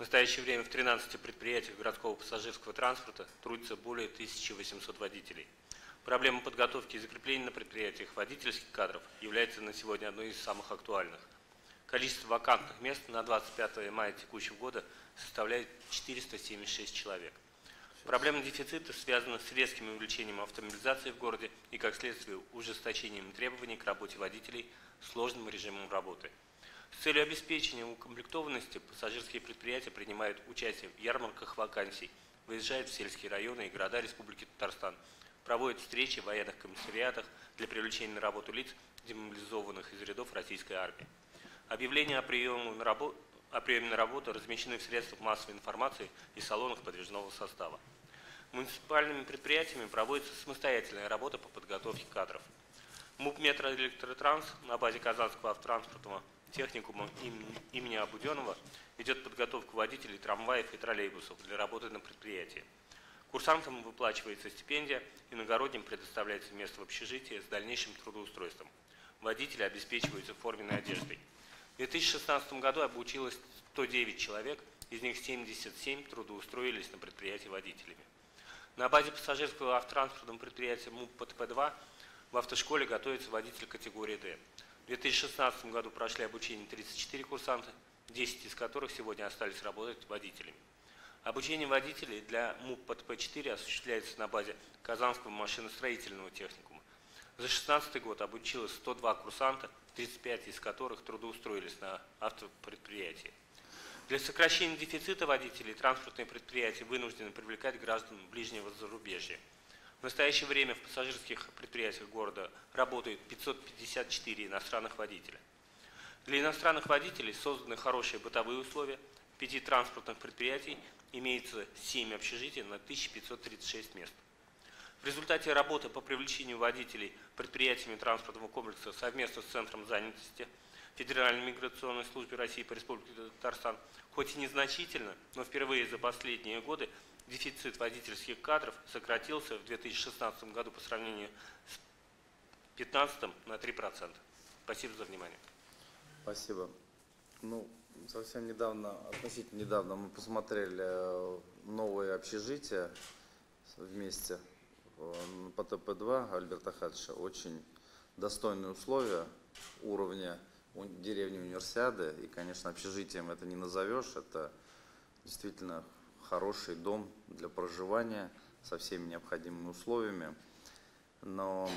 В настоящее время в 13 предприятиях городского пассажирского транспорта трудится более 1800 водителей. Проблема подготовки и закрепления на предприятиях водительских кадров является на сегодня одной из самых актуальных. Количество вакантных мест на 25 мая текущего года составляет 476 человек. Проблема дефицита связана с резким увеличением автомобилизации в городе и, как следствие, ужесточением требований к работе водителей сложным режимом работы – с целью обеспечения укомплектованности пассажирские предприятия принимают участие в ярмарках вакансий, выезжают в сельские районы и города Республики Татарстан, проводят встречи в военных комиссариатах для привлечения на работу лиц, демобилизованных из рядов российской армии. Объявления о приеме на работу о приеме на работу размещены в средствах массовой информации и салонах подвижного состава. Муниципальными предприятиями проводится самостоятельная работа по подготовке кадров. МУП «Метроэлектротранс» на базе Казанского автотранспортного техникума имени Абуденова ведет подготовку водителей трамваев и троллейбусов для работы на предприятии. Курсантам выплачивается стипендия, иногородним предоставляется место в общежитии с дальнейшим трудоустройством. Водители обеспечиваются форменной одеждой. В 2016 году обучилось 109 человек, из них 77 трудоустроились на предприятии водителями. На базе пассажирского автотранспортного предприятия МУП ПТП-2 в автошколе готовится водитель категории «Д». В 2016 году прошли обучение 34 курсанта, 10 из которых сегодня остались работать водителями. Обучение водителей для МУП ПТП-4 осуществляется на базе Казанского машиностроительного техникума. За 2016 год обучилось 102 курсанта, 35 из которых трудоустроились на автопредприятии. Для сокращения дефицита водителей транспортные предприятия вынуждены привлекать граждан ближнего зарубежья – в настоящее время в пассажирских предприятиях города работает 554 иностранных водителя. Для иностранных водителей созданы хорошие бытовые условия. В пяти транспортных предприятий имеется 7 общежитий на 1536 мест. В результате работы по привлечению водителей предприятиями транспортного комплекса совместно с Центром занятости Федеральной миграционной службы России по Республике Татарстан, хоть и незначительно, но впервые за последние годы дефицит водительских кадров сократился в 2016 году по сравнению с 2015 на 3%. Спасибо за внимание. Спасибо. Ну, совсем недавно, относительно недавно мы посмотрели э, новые общежития вместе по ТП-2 Альберта Хадша. Очень достойные условия уровня деревни Универсиады. И, конечно, общежитием это не назовешь. Это действительно хороший дом для проживания со всеми необходимыми условиями, но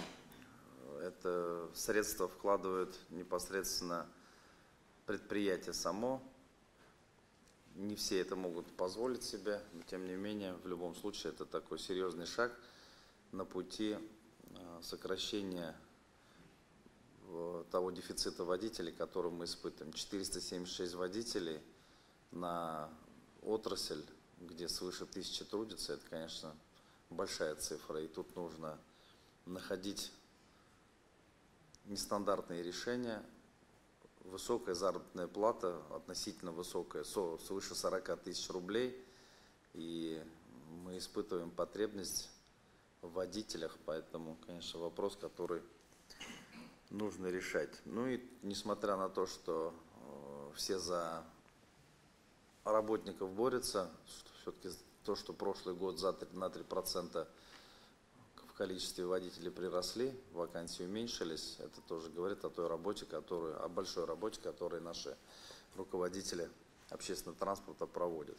это средства вкладывают непосредственно предприятие само. Не все это могут позволить себе, но тем не менее, в любом случае, это такой серьезный шаг на пути э, сокращения э, того дефицита водителей, который мы испытываем. 476 водителей на отрасль где свыше тысячи трудится, это, конечно, большая цифра. И тут нужно находить нестандартные решения. Высокая заработная плата, относительно высокая, свыше 40 тысяч рублей. И мы испытываем потребность в водителях, поэтому, конечно, вопрос, который нужно решать. Ну и несмотря на то, что э, все за работников борются, все-таки то, что прошлый год за 3, на 3% в количестве водителей приросли, вакансии уменьшились, это тоже говорит о той работе, которую, о большой работе, которую наши руководители общественного транспорта проводят.